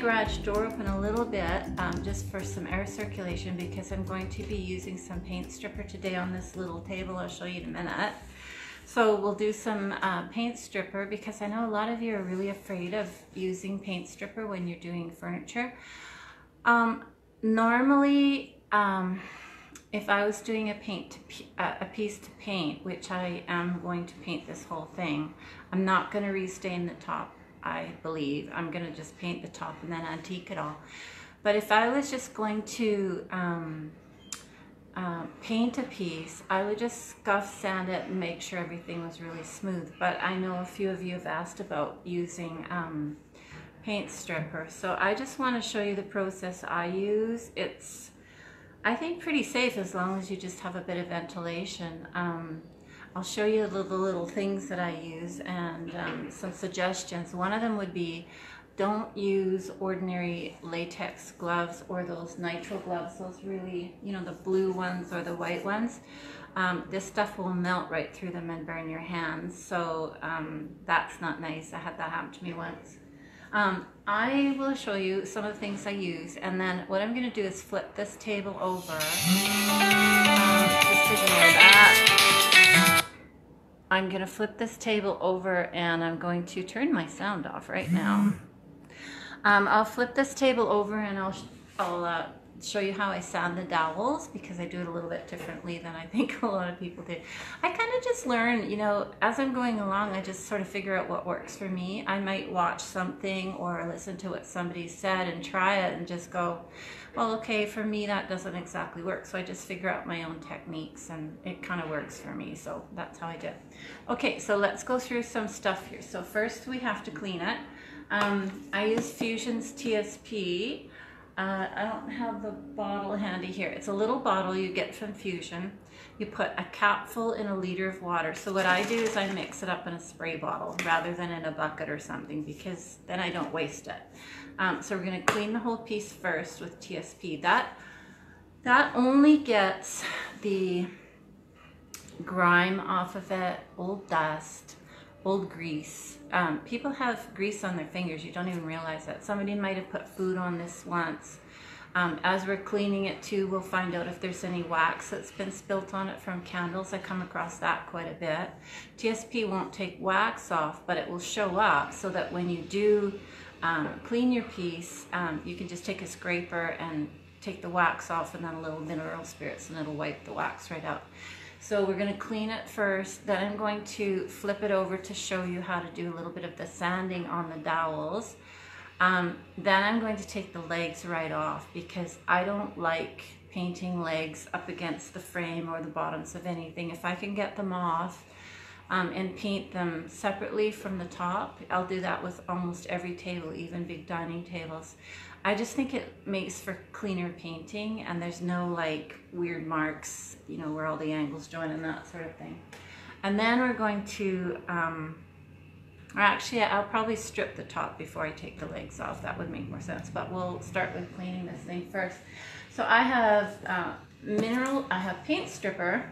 garage door open a little bit um, just for some air circulation because I'm going to be using some paint stripper today on this little table. I'll show you in a minute. So we'll do some uh, paint stripper because I know a lot of you are really afraid of using paint stripper when you're doing furniture. Um, normally, um, if I was doing a paint a piece to paint, which I am going to paint this whole thing, I'm not going to restain the top, I believe. I'm going to just paint the top and then antique it all. But if I was just going to um, uh, paint a piece, I would just scuff sand it and make sure everything was really smooth. But I know a few of you have asked about using um, paint stripper. So I just want to show you the process I use. It's I think pretty safe as long as you just have a bit of ventilation. Um, I'll show you the little, little things that I use and um, some suggestions. One of them would be don't use ordinary latex gloves or those nitrile gloves, those really, you know, the blue ones or the white ones. Um, this stuff will melt right through them and burn your hands, so um, that's not nice. I had that happen to me once. Um, I will show you some of the things I use and then what I'm going to do is flip this table over. Um, just ignore that. I'm going to flip this table over and I'm going to turn my sound off right now. Um, I'll flip this table over and I'll, I'll uh, show you how I sound the dowels because I do it a little bit differently than I think a lot of people do. I kind of just learn, you know, as I'm going along, I just sort of figure out what works for me. I might watch something or listen to what somebody said and try it and just go, well, okay, for me that doesn't exactly work. So I just figure out my own techniques and it kind of works for me. So that's how I do it. Okay, so let's go through some stuff here. So first we have to clean it. Um, I use Fusion's TSP. Uh, I don't have the bottle handy here. It's a little bottle you get from Fusion. You put a capful in a liter of water. So what I do is I mix it up in a spray bottle rather than in a bucket or something because then I don't waste it. Um, so we're going to clean the whole piece first with TSP. That, that only gets the grime off of it, old dust, old grease. Um, people have grease on their fingers. You don't even realize that. Somebody might have put food on this once. Um, as we're cleaning it too, we'll find out if there's any wax that's been spilt on it from candles. I come across that quite a bit. TSP won't take wax off, but it will show up so that when you do um, clean your piece, um, you can just take a scraper and take the wax off and then a little mineral spirits and it'll wipe the wax right out. So we're going to clean it first, then I'm going to flip it over to show you how to do a little bit of the sanding on the dowels. Um, then I'm going to take the legs right off because I don't like painting legs up against the frame or the bottoms of anything. If I can get them off um, and paint them separately from the top, I'll do that with almost every table, even big dining tables. I just think it makes for cleaner painting and there's no like weird marks, you know, where all the angles join and that sort of thing. And then we're going to, um, or actually I'll probably strip the top before I take the legs off. That would make more sense, but we'll start with cleaning this thing first. So I have uh, mineral, I have paint stripper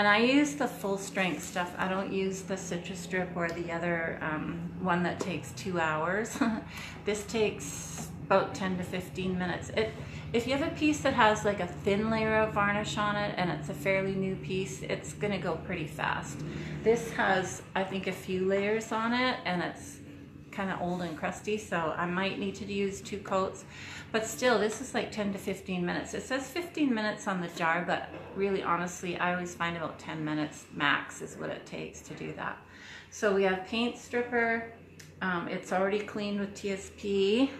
and I use the full strength stuff. I don't use the citrus strip or the other um, one that takes two hours. this takes about 10 to 15 minutes. It, if you have a piece that has like a thin layer of varnish on it and it's a fairly new piece, it's gonna go pretty fast. This has, I think, a few layers on it and it's kind of old and crusty, so I might need to use two coats. But still, this is like 10 to 15 minutes. It says 15 minutes on the jar, but really honestly, I always find about 10 minutes max is what it takes to do that. So we have paint stripper. Um, it's already cleaned with TSP.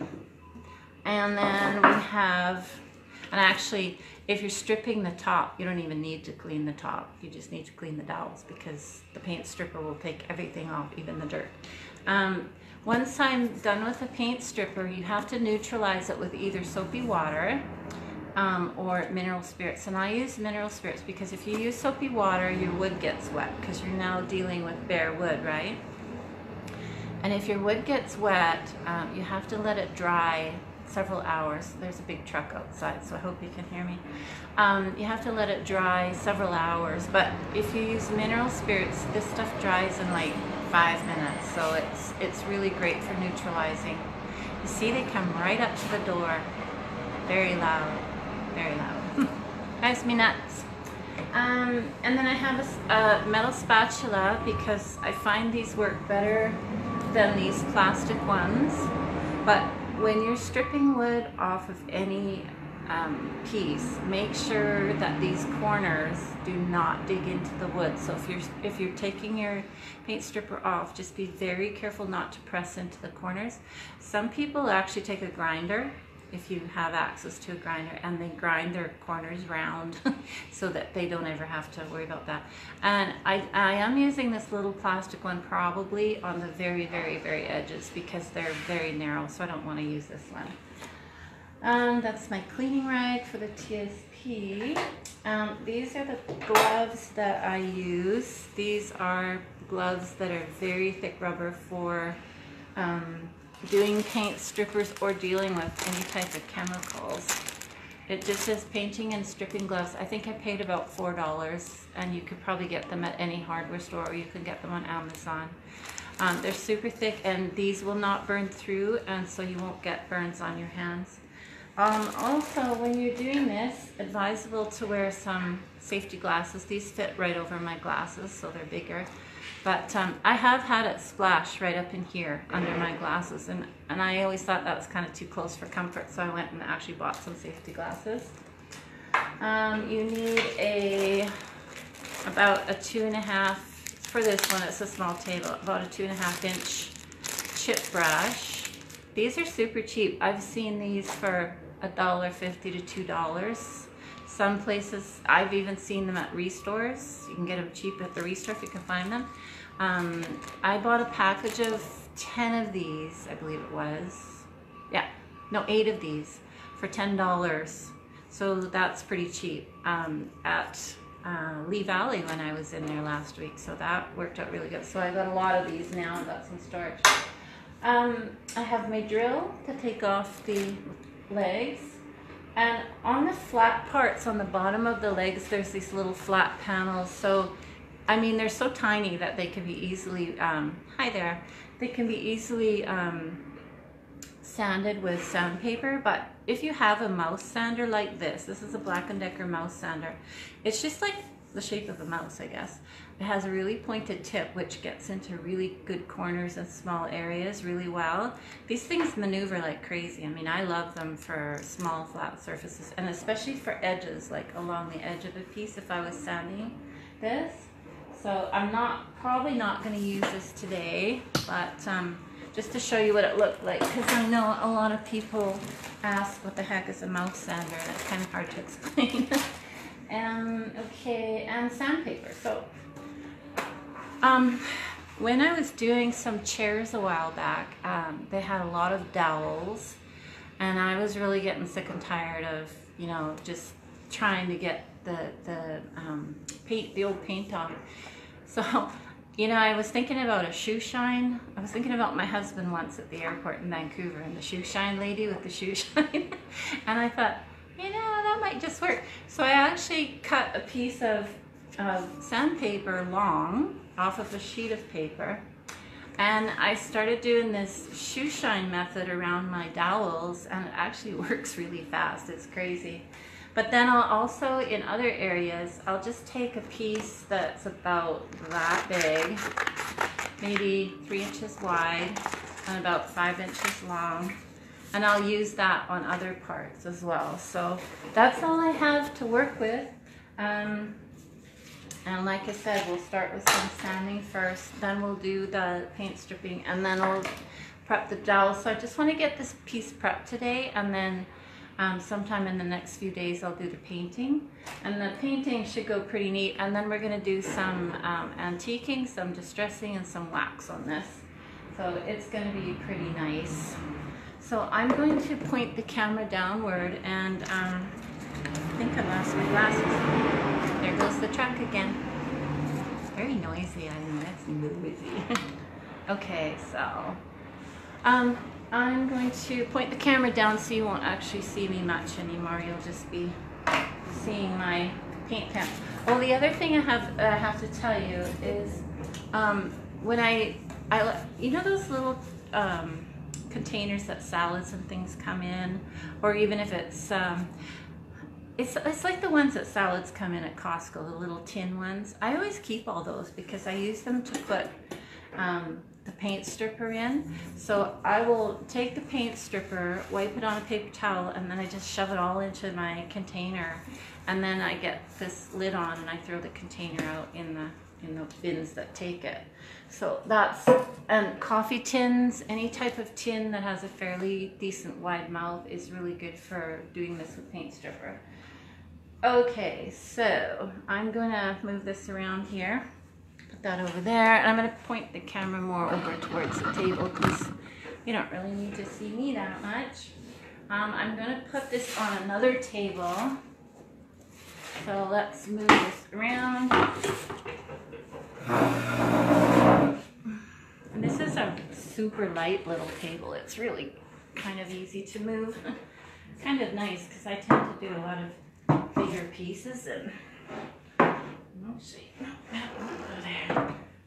And then we have, and actually, if you're stripping the top, you don't even need to clean the top. You just need to clean the dowels because the paint stripper will take everything off, even the dirt. Um, once I'm done with the paint stripper, you have to neutralize it with either soapy water um, or mineral spirits. And I use mineral spirits because if you use soapy water, your wood gets wet because you're now dealing with bare wood, right? And if your wood gets wet, um, you have to let it dry several hours. There's a big truck outside, so I hope you can hear me. Um, you have to let it dry several hours, but if you use mineral spirits, this stuff dries in like five minutes, so it's, it's really great for neutralizing. You see, they come right up to the door, very loud, very loud. Drives me nuts. Um, and then I have a, a metal spatula because I find these work better than these plastic ones. But when you're stripping wood off of any um, piece, make sure that these corners do not dig into the wood. So if you're if you're taking your paint stripper off, just be very careful not to press into the corners. Some people actually take a grinder if you have access to a grinder and they grind their corners round so that they don't ever have to worry about that. And I, I am using this little plastic one probably on the very, very, very edges because they're very narrow, so I don't want to use this one. Um, that's my cleaning rag for the TSP. Um, these are the gloves that I use. These are gloves that are very thick rubber for um, doing paint strippers or dealing with any type of chemicals. It just says painting and stripping gloves. I think I paid about $4 and you could probably get them at any hardware store or you can get them on Amazon. Um, they're super thick and these will not burn through and so you won't get burns on your hands. Um, also, when you're doing this, advisable to wear some safety glasses. These fit right over my glasses, so they're bigger. But um, I have had it splash right up in here under my glasses, and, and I always thought that was kind of too close for comfort, so I went and actually bought some safety glasses. Um, you need a about a two and a half, for this one it's a small table, about a two and a half inch chip brush. These are super cheap. I've seen these for a dollar fifty to two dollars. Some places, I've even seen them at restores. You can get them cheap at the restore if you can find them. Um, I bought a package of 10 of these, I believe it was. Yeah, no, eight of these for $10. So that's pretty cheap um, at uh, Lee Valley when I was in there last week. So that worked out really good. So I got a lot of these now. I've got some storage. Um, I have my drill to take off the legs. And on the flat parts on the bottom of the legs, there's these little flat panels. So, I mean, they're so tiny that they can be easily, um, hi there, they can be easily um, sanded with sandpaper. But if you have a mouse sander like this, this is a Black & Decker mouse sander, it's just like the shape of a mouse, I guess. It has a really pointed tip which gets into really good corners and small areas really well. These things maneuver like crazy. I mean, I love them for small flat surfaces and especially for edges, like along the edge of a piece if I was sanding this. So I'm not, probably not gonna use this today, but um, just to show you what it looked like because I know a lot of people ask what the heck is a mouse sander and it's kind of hard to explain. Um, okay, and sandpaper. So, um, when I was doing some chairs a while back, um, they had a lot of dowels, and I was really getting sick and tired of, you know, just trying to get the the um, paint, the old paint off. So, you know, I was thinking about a shoe shine. I was thinking about my husband once at the airport in Vancouver and the shoe shine lady with the shoe shine, and I thought you know, that might just work. So I actually cut a piece of uh, sandpaper long off of a sheet of paper and I started doing this shoe shine method around my dowels and it actually works really fast. It's crazy. But then I'll also, in other areas, I'll just take a piece that's about that big, maybe three inches wide and about five inches long and I'll use that on other parts as well. So that's all I have to work with. Um, and like I said, we'll start with some sanding first, then we'll do the paint stripping, and then I'll prep the dowel. So I just want to get this piece prepped today, and then um, sometime in the next few days I'll do the painting. And the painting should go pretty neat, and then we're going to do some um, antiquing, some distressing, and some wax on this. So it's going to be pretty nice. So I'm going to point the camera downward and um, I think I lost my glasses. There goes the truck again. Very noisy, I mean, that's noisy. okay, so um, I'm going to point the camera down so you won't actually see me much anymore. You'll just be seeing my paint pen. Well, the other thing I have I have to tell you is um, when I I you know those little um, containers that salads and things come in, or even if it's um, it's, it's like the ones that salads come in at Costco, the little tin ones. I always keep all those because I use them to put um, the paint stripper in. So I will take the paint stripper, wipe it on a paper towel, and then I just shove it all into my container. And then I get this lid on and I throw the container out in the in the bins that take it. So that's, and coffee tins, any type of tin that has a fairly decent wide mouth is really good for doing this with paint stripper. Okay, so I'm gonna move this around here, put that over there, and I'm gonna point the camera more over towards the table because you don't really need to see me that much. Um, I'm gonna put this on another table. So let's move this around. And this is a super light little table. It's really kind of easy to move. kind of nice because I tend to do a lot of bigger pieces and.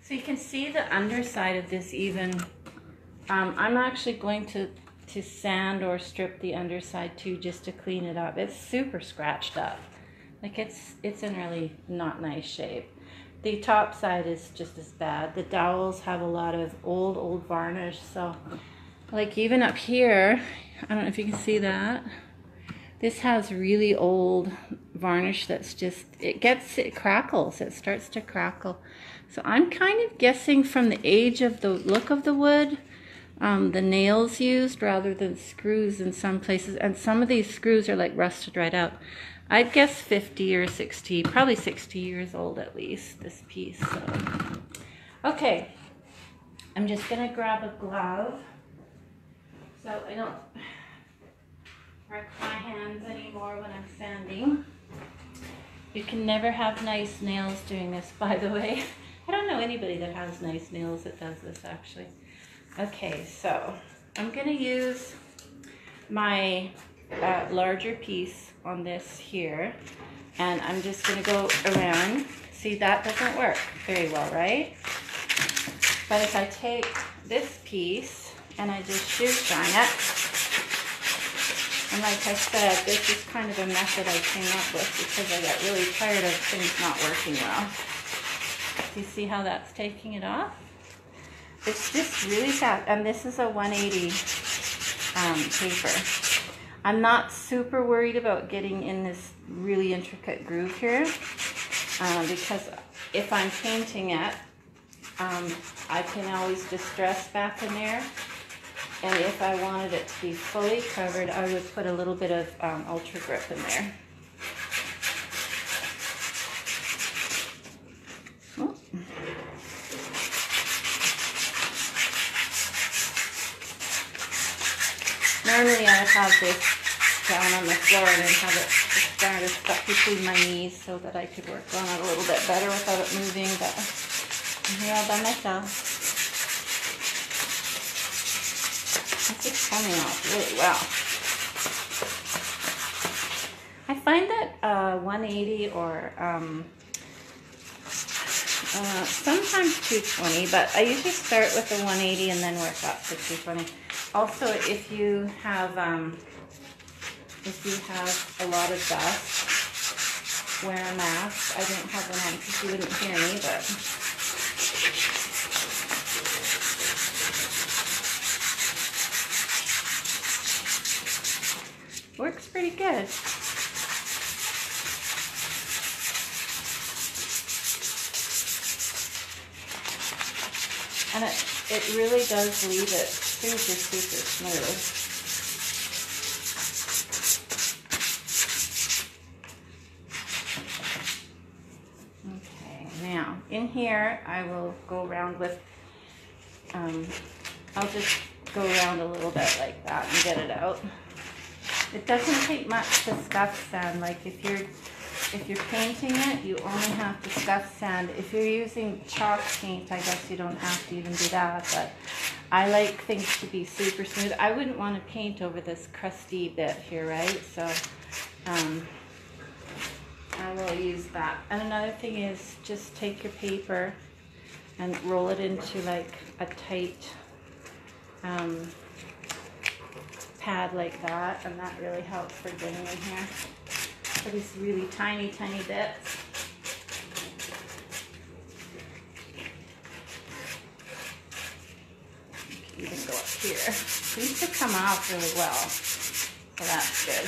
So you can see the underside of this even. Um, I'm actually going to to sand or strip the underside too just to clean it up. It's super scratched up. Like it's it's in really not nice shape. The top side is just as bad. The dowels have a lot of old, old varnish. So, like even up here, I don't know if you can see that. This has really old varnish that's just, it gets, it crackles. It starts to crackle. So I'm kind of guessing from the age of the look of the wood, um, the nails used rather than screws in some places. And some of these screws are like rusted right out. I'd guess 50 or 60, probably 60 years old at least, this piece. So. Okay, I'm just gonna grab a glove so I don't wreck my hands anymore when I'm sanding. You can never have nice nails doing this, by the way. I don't know anybody that has nice nails that does this actually. Okay, so I'm gonna use my uh, larger piece on this here and I'm just to go around. See, that doesn't work very well, right? But if I take this piece and I just shoe shine it, and like I said, this is kind of a method I came up with because I got really tired of things not working well. You see how that's taking it off? It's just really fast, and this is a 180 um, paper. I'm not super worried about getting in this really intricate groove here uh, because if I'm painting it, um, I can always distress back in there. And if I wanted it to be fully covered, I would put a little bit of um, Ultra Grip in there. Normally I have this down on the floor and then have it kind of stuck between my knees so that I could work on it a little bit better without it moving, but I'm here all by myself. This is coming off really well. I find that uh, 180 or um, uh, sometimes 220, but I usually start with the 180 and then work up to 220 also, if you have um, if you have a lot of dust, wear a mask. I don't have one on because you wouldn't hear me, but. Works pretty good. And it, it really does leave it super, super smooth. Okay, now in here I will go around with, um, I'll just go around a little bit like that and get it out. It doesn't take much to scuff sand. Like if you're if you're painting it, you only have to scuff sand. If you're using chalk paint, I guess you don't have to even do that. But I like things to be super smooth. I wouldn't want to paint over this crusty bit here, right? So um, I will use that. And another thing is just take your paper and roll it into like a tight um, pad like that and that really helps for getting in here for these really tiny tiny bits even go up here these should come off really well so that's good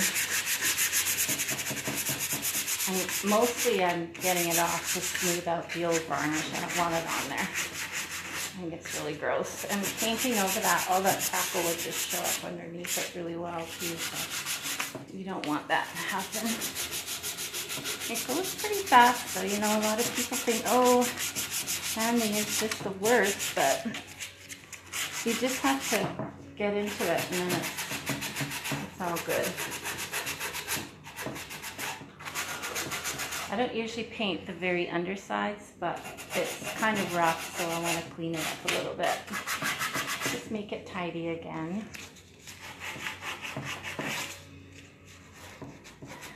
and mostly I'm getting it off to smooth out the old varnish I don't want it on there I think it's really gross. And painting over that, all that tackle would just show up underneath it really well too. So you don't want that to happen. It goes pretty fast though. You know, a lot of people think, oh, sanding is just the worst, but you just have to get into it and then it's, it's all good. I don't usually paint the very undersides, but it's kind of rough, so I want to clean it up a little bit. Just make it tidy again.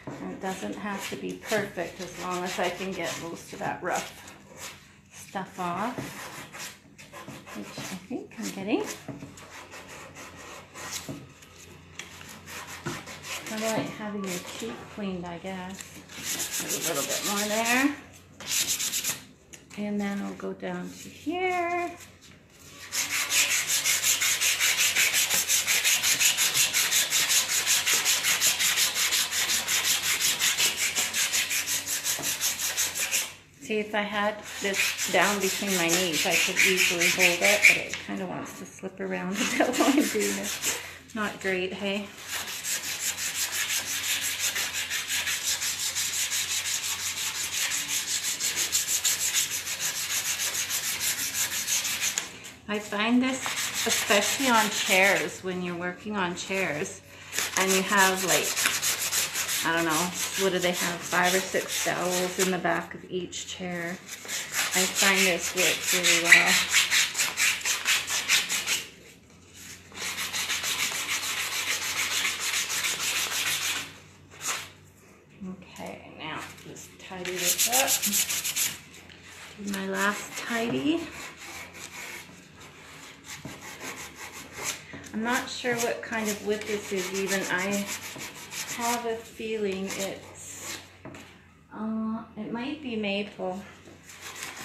And it doesn't have to be perfect as long as I can get most of that rough stuff off, which I think I'm getting. Of like having your cheek cleaned, I guess. There's a little bit more there. And then I'll go down to here. See, if I had this down between my knees, I could easily hold it, but it kind of wants to slip around a bit while I'm doing it. Not great, hey? I find this especially on chairs when you're working on chairs and you have like I don't know what do they have five or six dowels in the back of each chair? I find this works really well. Okay now just tidy this up. Do my last tidy. I'm not sure what kind of wood this is even. I have a feeling it's, uh, it might be maple.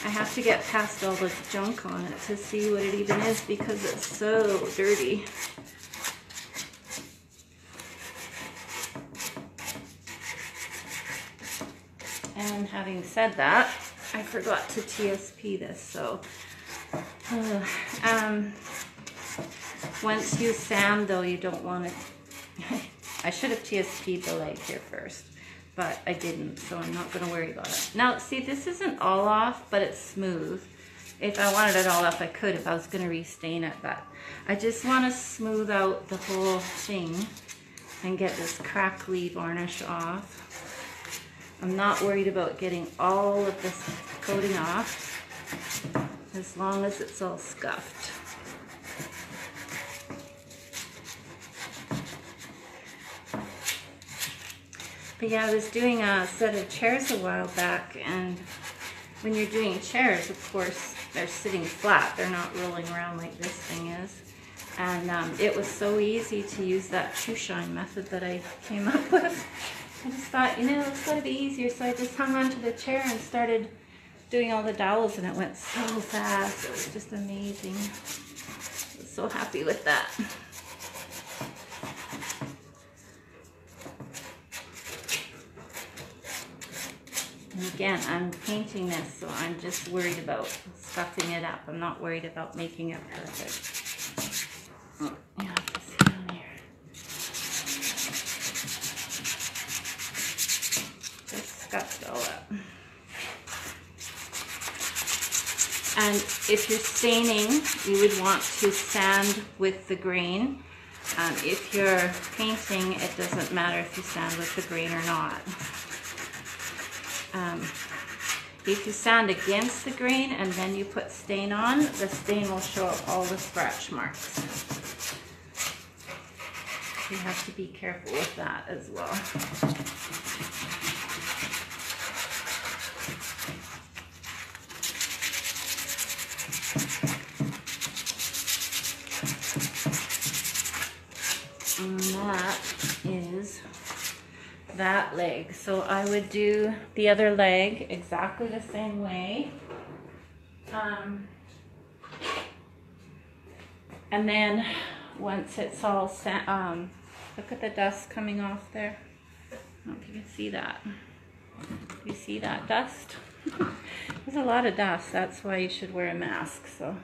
I have to get past all this junk on it to see what it even is because it's so dirty. And having said that, I forgot to TSP this, so uh, um, once you sand though, you don't want to, I should have TSP'd the leg here first, but I didn't, so I'm not going to worry about it. Now, see, this isn't all off, but it's smooth. If I wanted it all off, I could if I was going to restain it, but I just want to smooth out the whole thing and get this crackly varnish off. I'm not worried about getting all of this coating off as long as it's all scuffed. But yeah, I was doing a set of chairs a while back, and when you're doing chairs, of course, they're sitting flat. They're not rolling around like this thing is. And um, it was so easy to use that shoe shine method that I came up with. I just thought, you know, it's got to be easier. So I just hung onto the chair and started doing all the dowels, and it went so fast. It was just amazing. I was so happy with that. And again, I'm painting this, so I'm just worried about stuffing it up. I'm not worried about making it perfect. Oh. Just all up. And if you're staining, you would want to sand with the grain Um, if you're painting, it doesn't matter if you sand with the grain or not. Um, if you sand against the grain and then you put stain on, the stain will show up all the scratch marks. You have to be careful with that as well. And that is that leg. So I would do the other leg exactly the same way. Um, and then once it's all set, um, look at the dust coming off there. I don't know if you can see that. You see that dust? There's a lot of dust. That's why you should wear a mask. So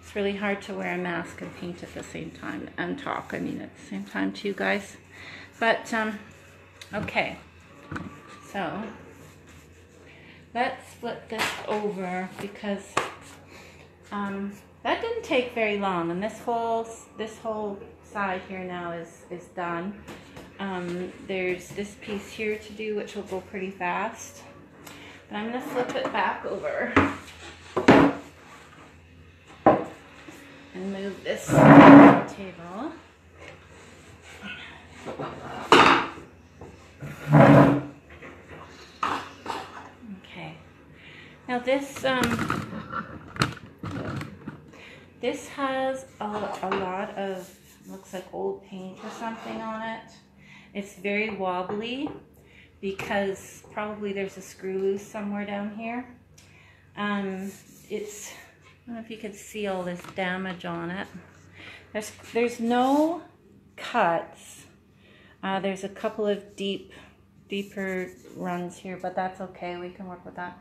it's really hard to wear a mask and paint at the same time and talk. I mean, at the same time to you guys. But, um, okay. So, let's flip this over because um, that didn't take very long. And this whole, this whole side here now is, is done. Um, there's this piece here to do, which will go pretty fast. But I'm to flip it back over. and move this table. Okay. Now this um this has a, a lot of looks like old paint or something on it. It's very wobbly because probably there's a screw loose somewhere down here. Um, it's I don't know if you can see all this damage on it. There's, there's no cuts. Uh, there's a couple of deep, deeper runs here, but that's okay. We can work with that.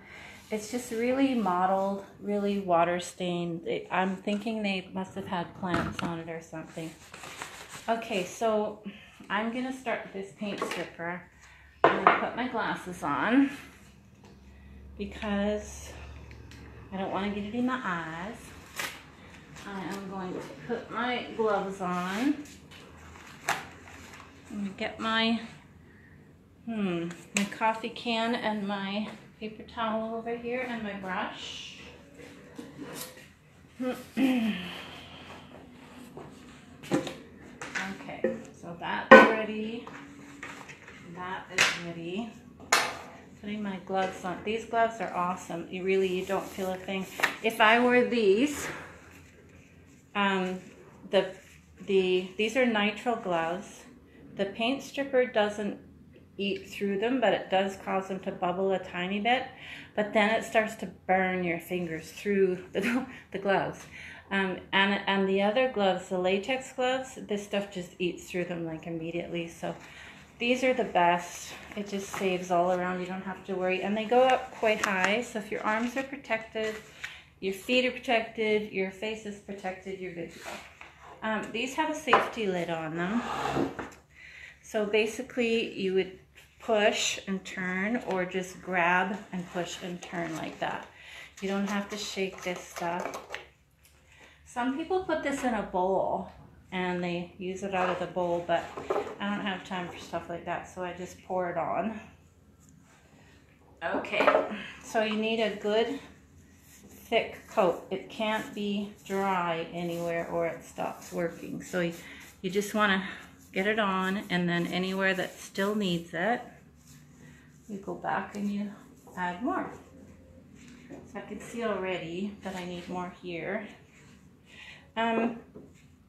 It's just really mottled, really water stained. I'm thinking they must have had plants on it or something. Okay, so I'm going to start this paint stripper. I'm going to put my glasses on because I don't want to get it in my eyes. I am going to put my gloves on. Get my, hmm, my coffee can and my paper towel over here and my brush. okay, so that's ready. That is ready putting my gloves on. These gloves are awesome. You really, you don't feel a thing. If I wore these, um, the, the, these are nitrile gloves. The paint stripper doesn't eat through them, but it does cause them to bubble a tiny bit. But then it starts to burn your fingers through the, the gloves. Um, and, and the other gloves, the latex gloves, this stuff just eats through them like immediately. So these are the best. It just saves all around. You don't have to worry. And they go up quite high. So if your arms are protected, your feet are protected, your face is protected, you're good to go. Um, these have a safety lid on them. So basically you would push and turn or just grab and push and turn like that. You don't have to shake this stuff. Some people put this in a bowl and they use it out of the bowl, but I don't have time for stuff like that, so I just pour it on. Okay, so you need a good thick coat. It can't be dry anywhere or it stops working. So you, you just want to get it on and then anywhere that still needs it, you go back and you add more. So I can see already that I need more here. Um,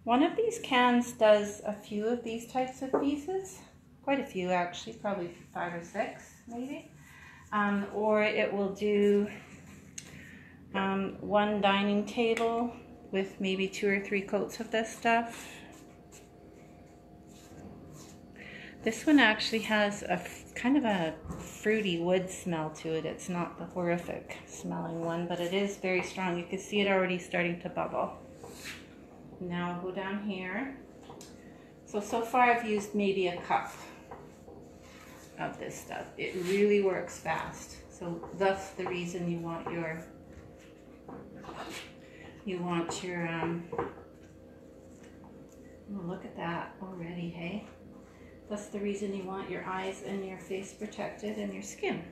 one of these cans does a few of these types of pieces, quite a few actually, probably five or six maybe. Um, or it will do um, one dining table with maybe two or three coats of this stuff. This one actually has a kind of a fruity wood smell to it. It's not the horrific smelling one, but it is very strong. You can see it already starting to bubble. Now I'll go down here. So, so far I've used maybe a cup of this stuff. It really works fast. So that's the reason you want your, you want your, um, Oh, look at that already, hey? That's the reason you want your eyes and your face protected and your skin.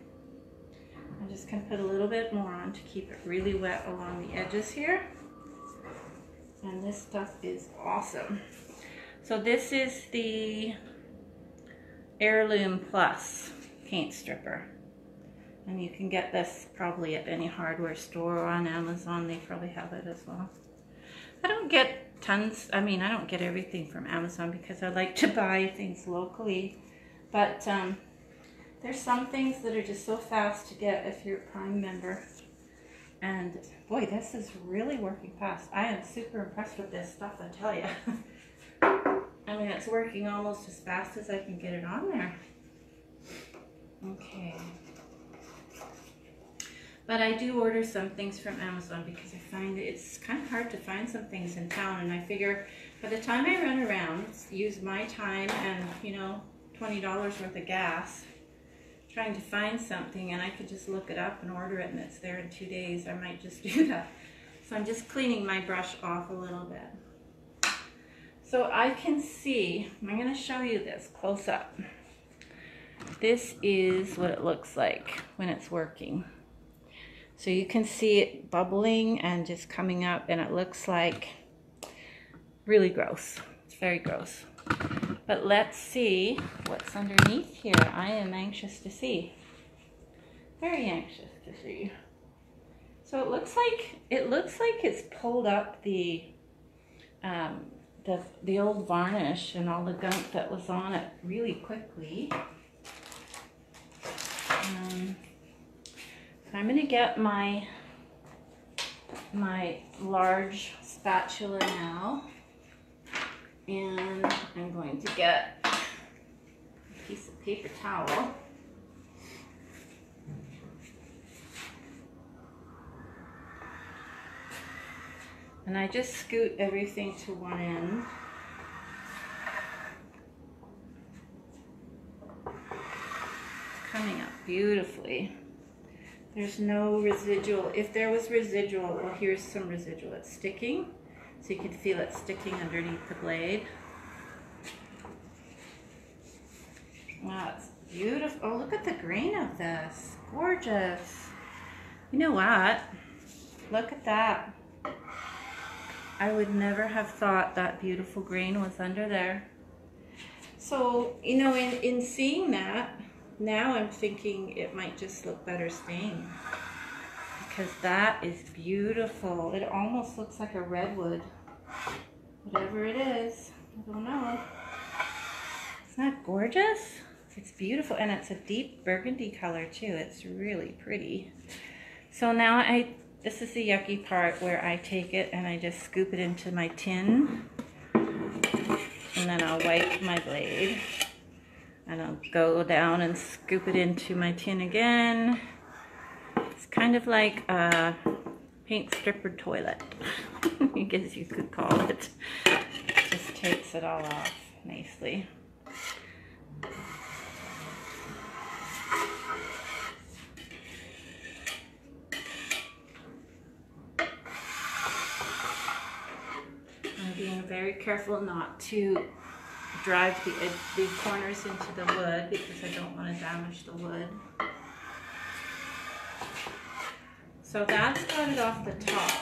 I'm just gonna put a little bit more on to keep it really wet along the edges here. And this stuff is awesome. So this is the Heirloom Plus paint stripper. And you can get this probably at any hardware store or on Amazon. They probably have it as well. I don't get tons, I mean, I don't get everything from Amazon because I like to buy things locally. But um, there's some things that are just so fast to get if you're a Prime member. And boy, this is really working fast. I am super impressed with this stuff, I tell you. I mean, it's working almost as fast as I can get it on there. Okay. But I do order some things from Amazon because I find it's kind of hard to find some things in town. And I figure by the time I run around, use my time and, you know, $20 worth of gas, trying to find something and I could just look it up and order it and it's there in two days, I might just do that. So I'm just cleaning my brush off a little bit. So I can see, I'm going to show you this close up. This is what it looks like when it's working. So you can see it bubbling and just coming up and it looks like really gross. It's very gross. But let's see what's underneath here. I am anxious to see. Very anxious to see. So it looks like it looks like it's pulled up the um, the the old varnish and all the gunk that was on it really quickly. I'm gonna get my my large spatula now and I'm going to get a piece of paper towel. And I just scoot everything to one end. coming up beautifully. There's no residual. If there was residual, well here's some residual. It's sticking. So you can feel it sticking underneath the blade. Wow, it's beautiful. Oh, look at the grain of this. Gorgeous. You know what? Look at that. I would never have thought that beautiful grain was under there. So, you know, in, in seeing that, now I'm thinking it might just look better stained because that is beautiful. It almost looks like a redwood. Whatever it is, I don't know. Isn't that gorgeous? It's beautiful and it's a deep burgundy color too. It's really pretty. So now I, this is the yucky part where I take it and I just scoop it into my tin and then I'll wipe my blade and I'll go down and scoop it into my tin again It's kind of like a paint stripper toilet, I guess you could call it. Just takes it all off nicely. I'm being very careful not to drive the, the corners into the wood because I don't want to damage the wood. So that's got it off the top.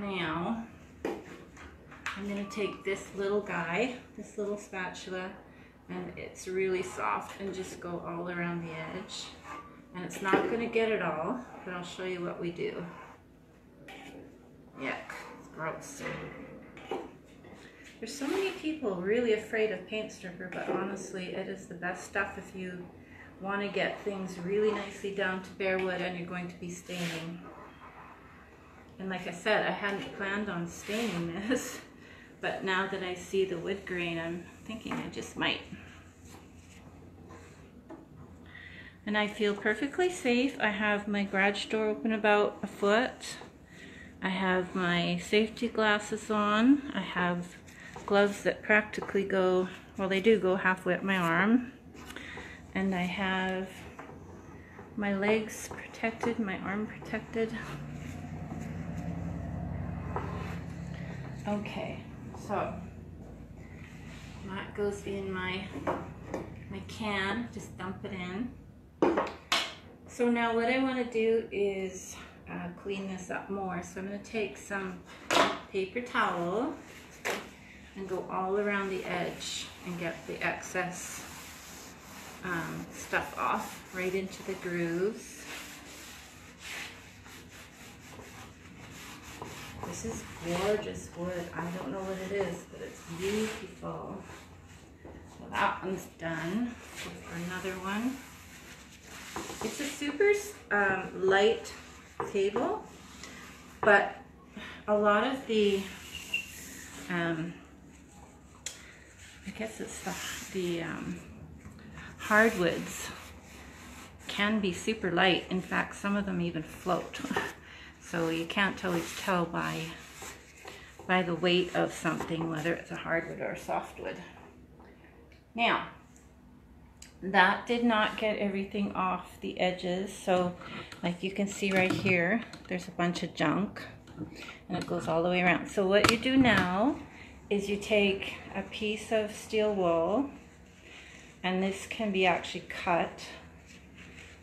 Now, I'm going to take this little guy, this little spatula, and it's really soft, and just go all around the edge. And it's not going to get it all, but I'll show you what we do. Yuck, it's gross. There's so many people really afraid of paint stripper, but honestly, it is the best stuff if you want to get things really nicely down to bare wood and you're going to be staining. And like I said, I hadn't planned on staining this, but now that I see the wood grain, I'm thinking I just might. And I feel perfectly safe. I have my garage door open about a foot. I have my safety glasses on. I have gloves that practically go, well they do go halfway up my arm and I have my legs protected, my arm protected. Okay, So that goes in my my can, just dump it in. So now what I want to do is uh, clean this up more. So I'm going to take some paper towel and go all around the edge and get the excess um, stuff off right into the grooves. This is gorgeous wood. I don't know what it is, but it's beautiful. So that one's done. For another one. It's a super um, light table, but a lot of the, um, I guess it's the, the um, hardwoods can be super light. In fact, some of them even float. so you can't always tell by, by the weight of something whether it's a hardwood or a softwood. Now, that did not get everything off the edges. So like you can see right here, there's a bunch of junk and it goes all the way around. So what you do now is you take a piece of steel wool and this can be actually cut.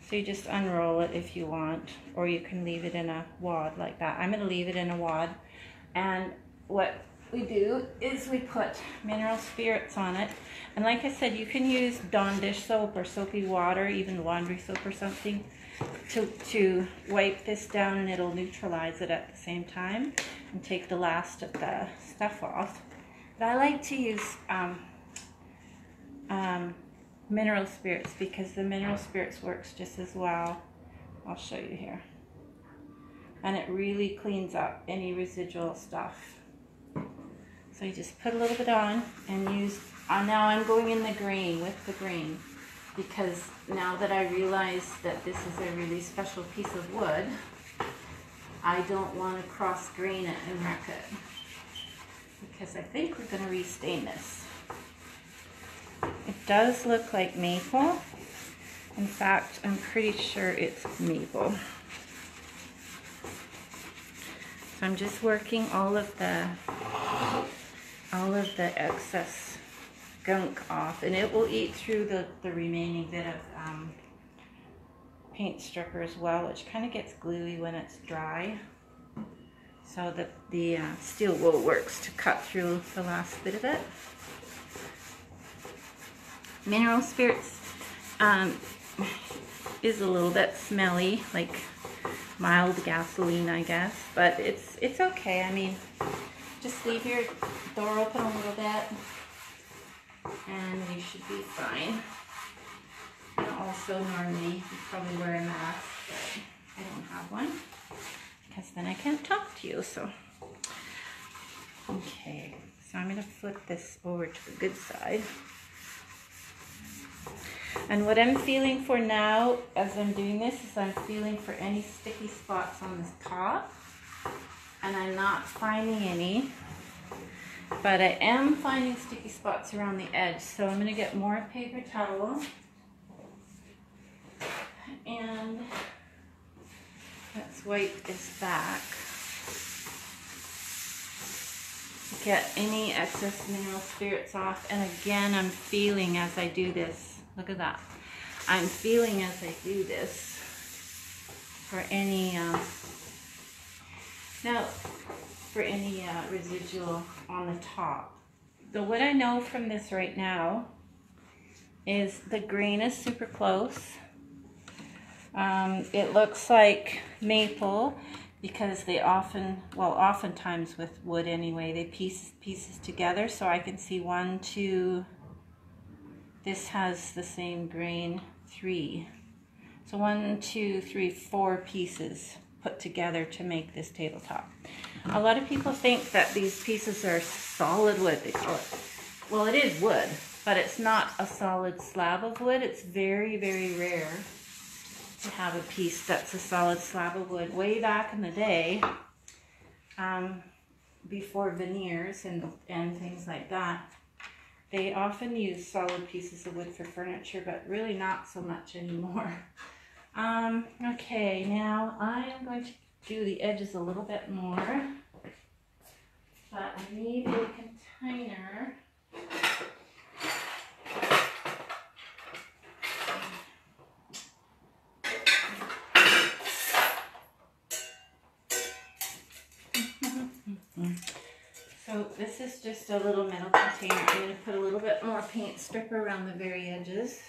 So you just unroll it if you want, or you can leave it in a wad like that. I'm gonna leave it in a wad. And what we do is we put mineral spirits on it. And like I said, you can use Dawn dish soap or soapy water, even laundry soap or something, to, to wipe this down and it'll neutralize it at the same time and take the last of the stuff off. But I like to use um, um, mineral spirits because the mineral spirits works just as well. I'll show you here. And it really cleans up any residual stuff. So you just put a little bit on and use, uh, now I'm going in the green with the green because now that I realize that this is a really special piece of wood, I don't want to cross grain it and wreck it because I think we're going to restain this. It does look like maple. In fact, I'm pretty sure it's maple. So I'm just working all of the all of the excess gunk off and it will eat through the, the remaining bit of um, paint stripper as well which kind of gets gluey when it's dry so that the uh, steel wool works to cut through the last bit of it. Mineral spirits um, is a little bit smelly like mild gasoline I guess but it's it's okay I mean just leave your door open a little bit and you should be fine. And also normally you probably wear a mask, but I don't have one because then I can't talk to you. So, okay, so I'm going to flip this over to the good side. And what I'm feeling for now as I'm doing this is I'm feeling for any sticky spots on this top and I'm not finding any. But I am finding sticky spots around the edge, so I'm going to get more paper towel. And wipe this back. Get any excess mineral spirits off. And again, I'm feeling as I do this. Look at that. I'm feeling as I do this for any uh, now, for any uh, residual on the top. So what I know from this right now is the green is super close. Um, it looks like maple because they often, well, oftentimes with wood anyway, they piece pieces together. So I can see one, two, this has the same grain, three. So one, two, three, four pieces put together to make this tabletop. A lot of people think that these pieces are solid wood. They call it. Well, it is wood, but it's not a solid slab of wood. It's very, very rare to have a piece that's a solid slab of wood. Way back in the day, um, before veneers and, and things like that, they often use solid pieces of wood for furniture, but really not so much anymore. Um, okay, now I am going to do the edges a little bit more. but I need a container. This is just a little metal container. I'm going to put a little bit more paint stripper around the very edges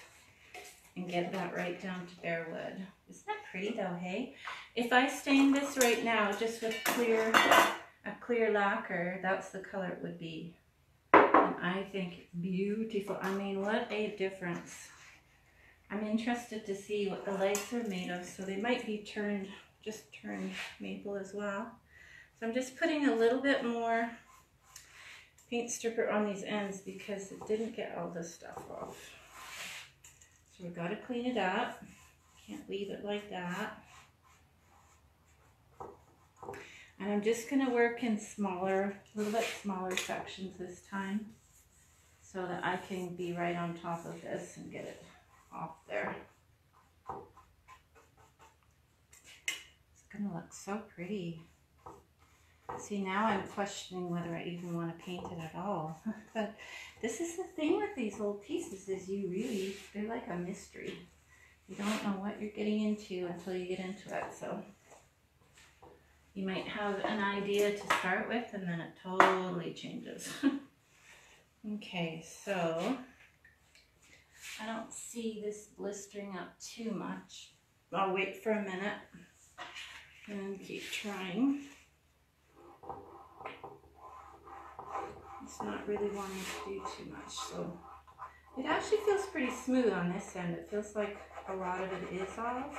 and get that right down to bare wood. Isn't that pretty though, hey? If I stain this right now just with clear, a clear lacquer, that's the color it would be. And I think it's beautiful. I mean, what a difference. I'm interested to see what the legs are made of. So they might be turned, just turned maple as well. So I'm just putting a little bit more paint stripper on these ends because it didn't get all this stuff off. So we've got to clean it up. Can't leave it like that. And I'm just going to work in smaller, a little bit smaller sections this time so that I can be right on top of this and get it off there. It's going to look so pretty. See, now I'm questioning whether I even want to paint it at all. but this is the thing with these old pieces is you really, they're like a mystery. You don't know what you're getting into until you get into it. So you might have an idea to start with and then it totally changes. okay, so I don't see this blistering up too much. I'll wait for a minute and keep trying. It's not really wanting to do too much, so it actually feels pretty smooth on this end. It feels like a lot of it is off.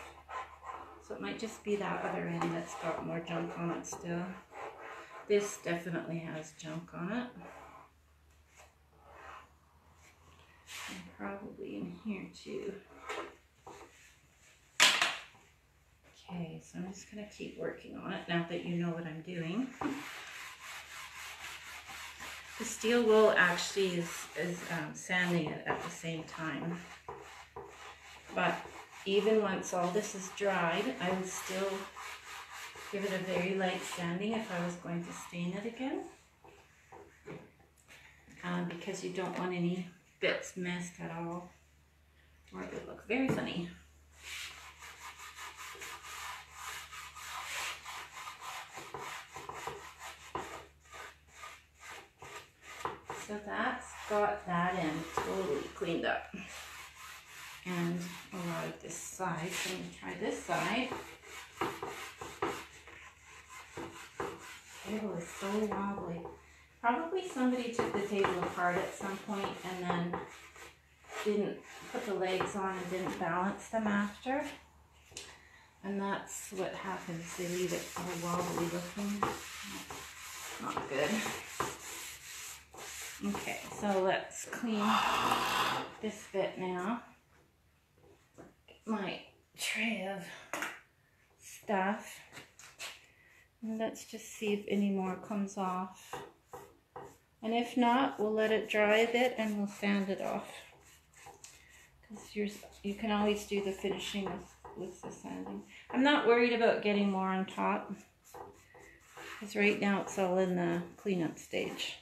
So it might just be that other end that's got more junk on it still. This definitely has junk on it. And probably in here too. Okay, so I'm just to keep working on it now that you know what I'm doing. The steel wool actually is, is um, sanding it at the same time. But even once all this is dried, I would still give it a very light sanding if I was going to stain it again. Um, because you don't want any bits missed at all or it would look very funny. So that's got that end totally cleaned up. And a lot of this side. So I'm going to try this side. Table is so wobbly. Probably somebody took the table apart at some point and then didn't put the legs on and didn't balance them after. And that's what happens. They leave it all wobbly looking. Not good. Okay, so let's clean this bit now. Get my tray of stuff. And let's just see if any more comes off. And if not, we'll let it dry a bit and we'll sand it off. Because you can always do the finishing with, with the sanding. I'm not worried about getting more on top. Because right now it's all in the cleanup stage.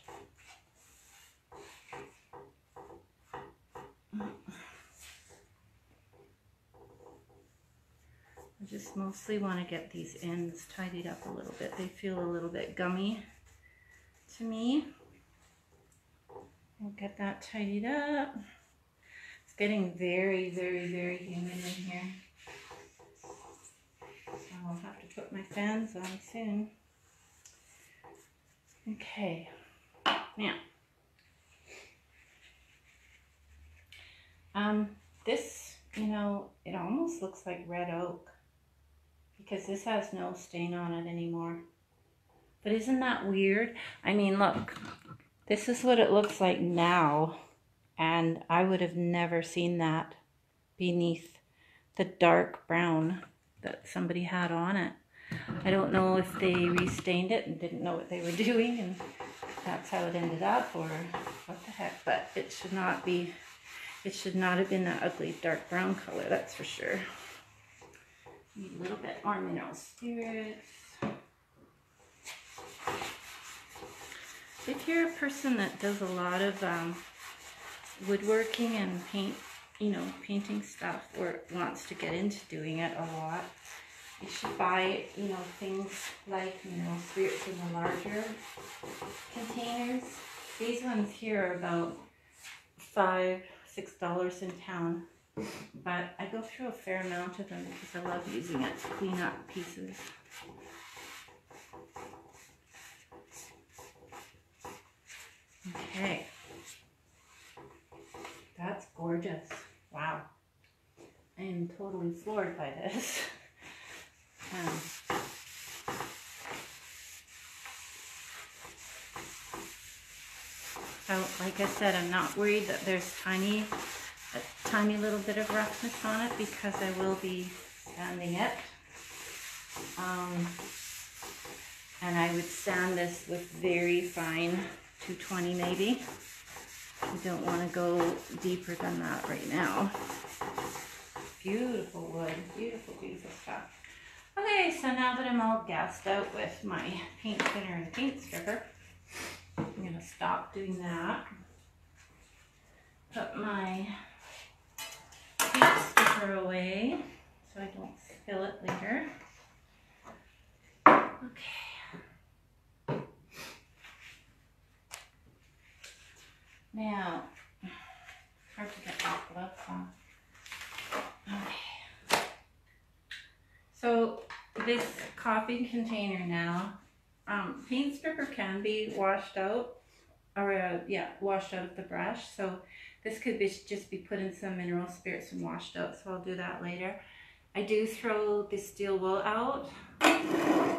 Just mostly want to get these ends tidied up a little bit. They feel a little bit gummy to me. We'll get that tidied up. It's getting very, very, very humid in here. So I'll have to put my fans on soon. Okay, now. Um, this, you know, it almost looks like red oak because this has no stain on it anymore. But isn't that weird? I mean, look, this is what it looks like now. And I would have never seen that beneath the dark brown that somebody had on it. I don't know if they restained it and didn't know what they were doing and that's how it ended up or what the heck. But it should not be, it should not have been that ugly dark brown color, that's for sure. A little bit more mineral spirits. if you're a person that does a lot of um, woodworking and paint, you know, painting stuff, or wants to get into doing it a lot, you should buy, you know, things like, know, spirits in the larger containers. These ones here are about five, six dollars in town. But I go through a fair amount of them because I love using it to clean up pieces. Okay. That's gorgeous. Wow. I am totally floored by this. Um, so, like I said, I'm not worried that there's tiny, tiny little bit of roughness on it because I will be sanding it. Um, and I would sand this with very fine 220 maybe. I don't want to go deeper than that right now. Beautiful wood, beautiful, beautiful stuff. Okay, so now that I'm all gassed out with my paint thinner and paint stripper, I'm gonna stop doing that. Put my paint stripper away so I don't spill it later. Okay. Now, hard to get my gloves on. Okay. So this coffee container now, um, paint stripper can be washed out, or uh, yeah, washed out of the brush. So this could be just be put in some mineral spirits and washed out. So I'll do that later. I do throw the steel wool out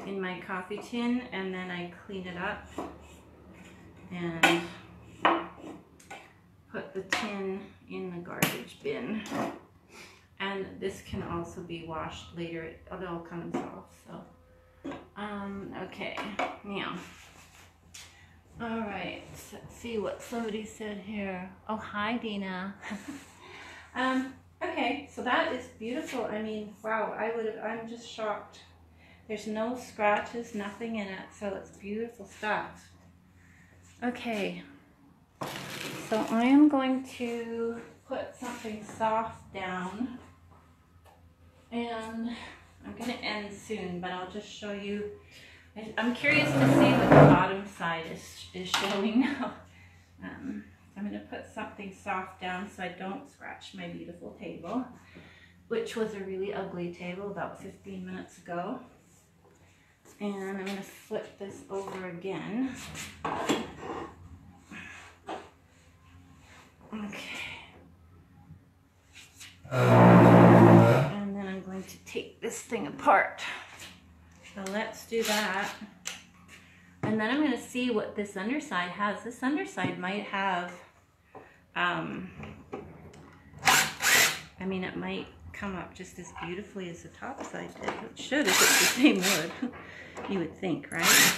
in my coffee tin and then I clean it up and put the tin in the garbage bin. And this can also be washed later. It, all comes off. So, um, okay, now. All right, let's see what somebody said here. Oh, hi, Dina. um, okay, so that is beautiful. I mean, wow, I would have, I'm just shocked. There's no scratches, nothing in it, so it's beautiful stuff. Okay, so I am going to put something soft down and I'm going to end soon, but I'll just show you. I'm curious to see what the bottom side is, is showing now. Um, I'm going to put something soft down so I don't scratch my beautiful table, which was a really ugly table about 15 minutes ago. And I'm going to flip this over again. Okay. And then I'm going to take this thing apart. So let's do that. And then I'm going to see what this underside has. This underside might have, um, I mean, it might come up just as beautifully as the top side did. It should if it's the same wood, you would think, right?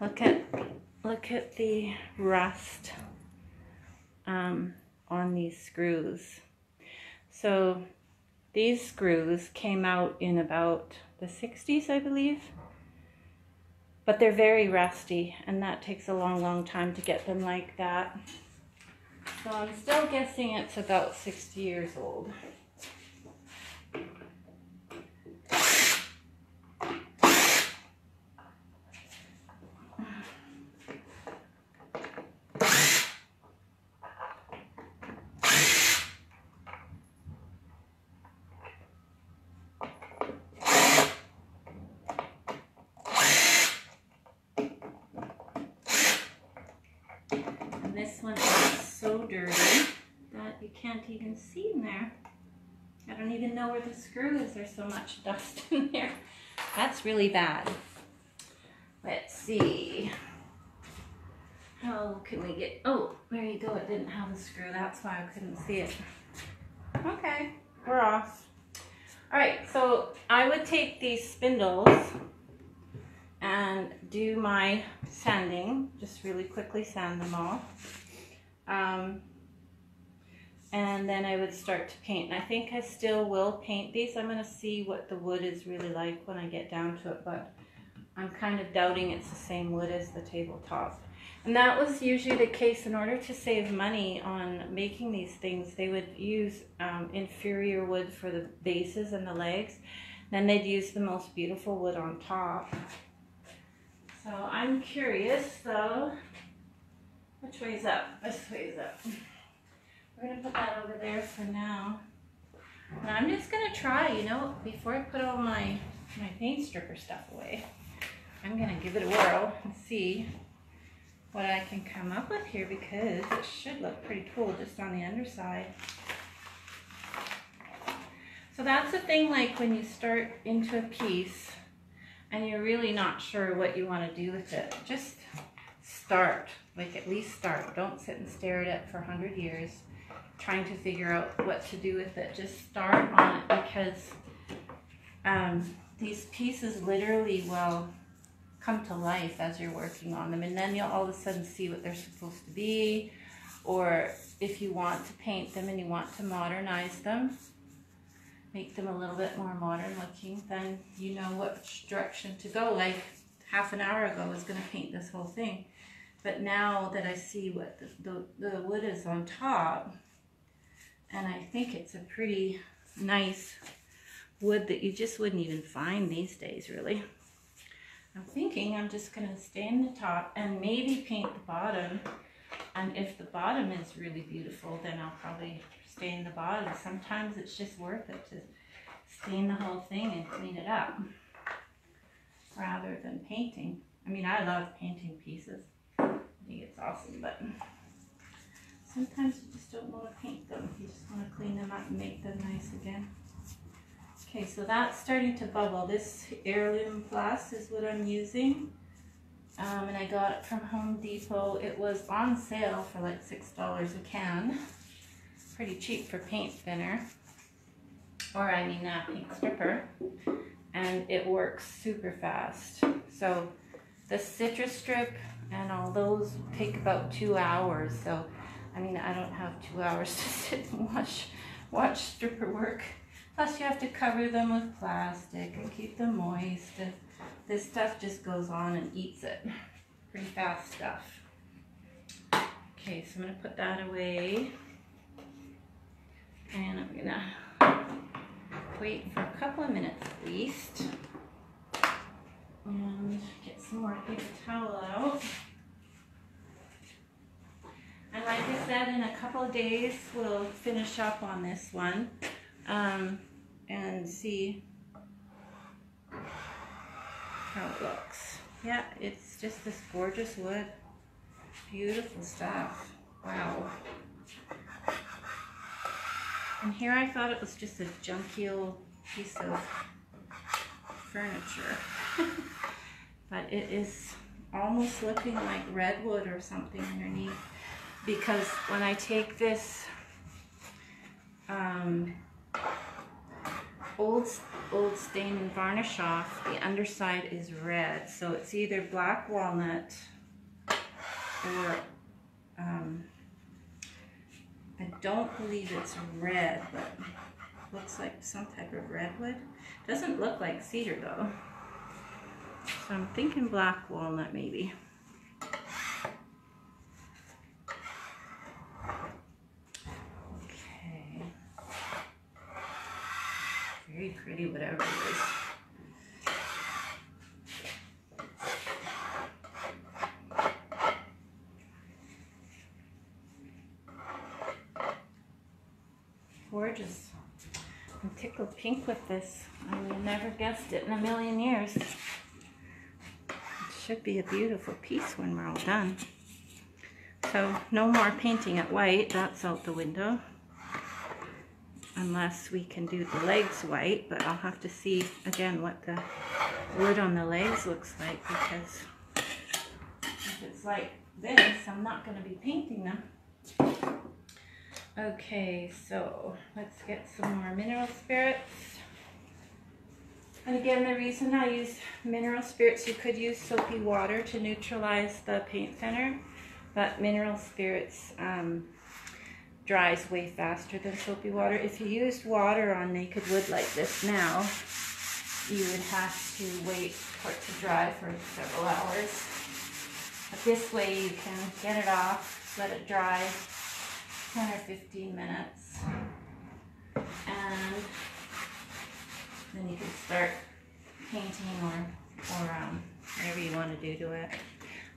Look at look at the rust um, on these screws. So these screws came out in about the 60s, I believe. But they're very rusty, and that takes a long, long time to get them like that. So I'm still guessing it's about 60 years old. Even see in there. I don't even know where the screw is. There's so much dust in there. That's really bad. Let's see. How can we get, oh, there you go. It didn't have a screw. That's why I couldn't see it. Okay, we're off. All right, so I would take these spindles and do my sanding, just really quickly sand them all. Um, and then I would start to paint. And I think I still will paint these. I'm going to see what the wood is really like when I get down to it, but I'm kind of doubting it's the same wood as the tabletop. And that was usually the case in order to save money on making these things. They would use um, inferior wood for the bases and the legs. Then they'd use the most beautiful wood on top. So I'm curious though, which way's up? This way's up. We're gonna put that over there for now. And I'm just gonna try, you know, before I put all my, my paint stripper stuff away, I'm gonna give it a whirl and see what I can come up with here because it should look pretty cool just on the underside. So that's the thing like when you start into a piece and you're really not sure what you want to do with it, just start, like at least start. Don't sit and stare at it for 100 years trying to figure out what to do with it. Just start on it because um, these pieces literally will come to life as you're working on them. And then you'll all of a sudden see what they're supposed to be. Or if you want to paint them and you want to modernize them make them a little bit more modern looking then you know which direction to go. Like half an hour ago I was going to paint this whole thing. But now that I see what the, the, the wood is on top and I think it's a pretty nice wood that you just wouldn't even find these days, really. I'm thinking I'm just going to stain the top and maybe paint the bottom. And if the bottom is really beautiful, then I'll probably stain the bottom. Sometimes it's just worth it to stain the whole thing and clean it up rather than painting. I mean, I love painting pieces. I think it's awesome, but sometimes you just don't want to paint them. You just want to clean them up and make them nice again. Okay, so that's starting to bubble. This heirloom plus is what I'm using. Um, and I got it from Home Depot. It was on sale for like $6 a can. Pretty cheap for paint thinner. Or I mean paint stripper. And it works super fast. So the Citristrip and all those take about two hours. So I mean, I don't have two hours to sit and watch, watch stripper work. Plus you have to cover them with plastic and keep them moist. This stuff just goes on and eats it. Pretty fast stuff. Okay, so I'm gonna put that away. And I'm gonna wait for a couple of minutes at least. And get some more paper towel out. And like I said, in a couple of days, we'll finish up on this one um, and see how it looks. Yeah, it's just this gorgeous wood. Beautiful stuff. Wow. And here I thought it was just a junky old piece of furniture. but it is almost looking like redwood or something underneath because when I take this um, old old stain and varnish off, the underside is red. So it's either black walnut or um, I don't believe it's red, but looks like some type of redwood. Doesn't look like cedar though. So I'm thinking black walnut maybe. Very pretty, whatever it is. Gorgeous. I'm tickled pink with this. I would have never guessed it in a million years. It should be a beautiful piece when we're all done. So no more painting it white, that's out the window unless we can do the legs white, but I'll have to see again what the wood on the legs looks like because if it's like this, I'm not going to be painting them. Okay, so let's get some more mineral spirits. And again, the reason I use mineral spirits, you could use soapy water to neutralize the paint thinner, but mineral spirits um, dries way faster than soapy water. If you used water on naked wood like this now, you would have to wait for it to dry for several hours. But this way you can get it off, let it dry 10 or 15 minutes, and then you can start painting or, or um, whatever you want to do to it.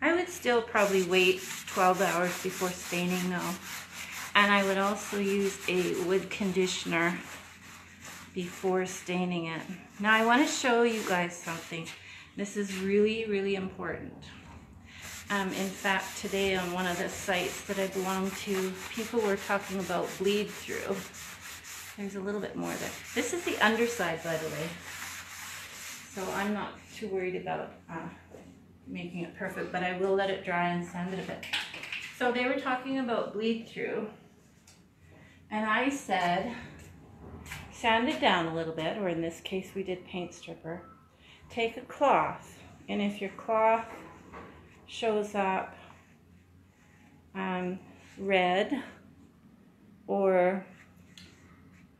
I would still probably wait 12 hours before staining though. And I would also use a wood conditioner before staining it. Now I want to show you guys something. This is really, really important. Um, in fact, today on one of the sites that I belong to, people were talking about bleed through. There's a little bit more there. This is the underside, by the way. So I'm not too worried about uh, making it perfect, but I will let it dry and sand it a bit. So they were talking about bleed through. And I said, sand it down a little bit, or in this case we did paint stripper. Take a cloth, and if your cloth shows up um, red or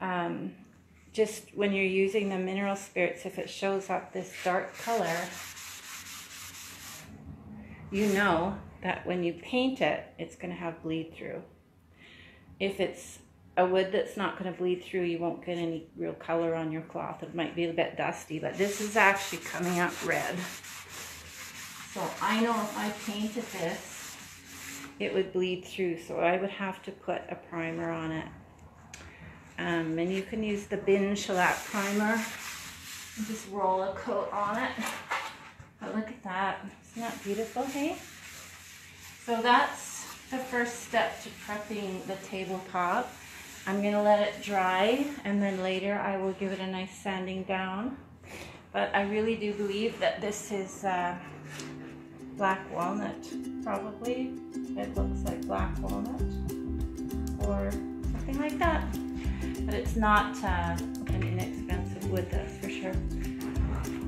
um, just when you're using the mineral spirits, if it shows up this dark color, you know that when you paint it, it's going to have bleed through. If it's a wood that's not going to bleed through, you won't get any real color on your cloth. It might be a bit dusty, but this is actually coming up red. So I know if I painted this, it would bleed through. So I would have to put a primer on it. Um, and you can use the bin shellac primer. Just roll a coat on it. But look at that. Isn't that beautiful, hey? So that's the first step to prepping the tabletop. I'm to let it dry and then later I will give it a nice sanding down. But I really do believe that this is uh, black walnut, probably. It looks like black walnut or something like that. But it's not uh, an inexpensive wood, that's for sure.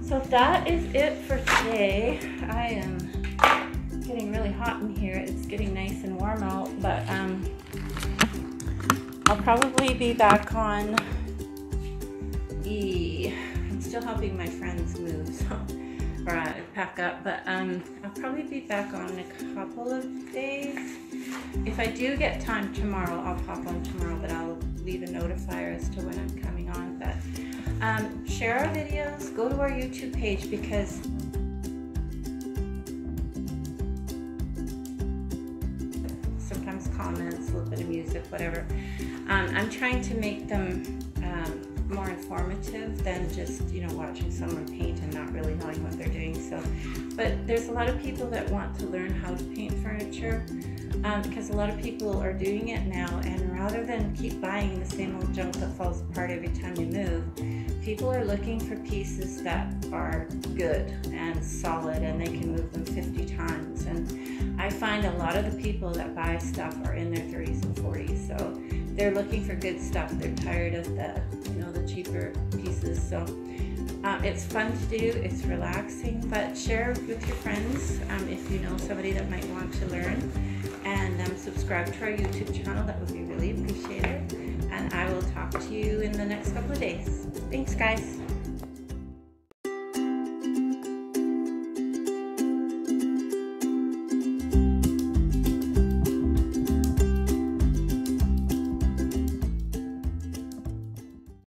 So that is it for today. I am getting really hot in here. It's getting nice and warm out, but um, I'll probably be back on. I'm still helping my friends move, so or uh, pack up, but um, I'll probably be back on in a couple of days. If I do get time tomorrow, I'll pop on tomorrow, but I'll leave a notifier as to when I'm coming on. But um, share our videos, go to our YouTube page because Um, I'm trying to make them um, more informative than just you know watching someone paint and not really knowing what they're doing. So, but there's a lot of people that want to learn how to paint furniture um, because a lot of people are doing it now, and rather than keep buying the same old junk that falls apart every time you move, people are looking for pieces that are good and solid and they can move them 50 times. And I find a lot of the people that buy stuff are in their 30s and 40s, so they're looking for good stuff. They're tired of the, you know, the cheaper pieces. So uh, it's fun to do. It's relaxing, but share with your friends um, if you know somebody that might want to learn and um, subscribe to our YouTube channel. That would be really appreciated. And I will talk to you in the next couple of days. Thanks, guys.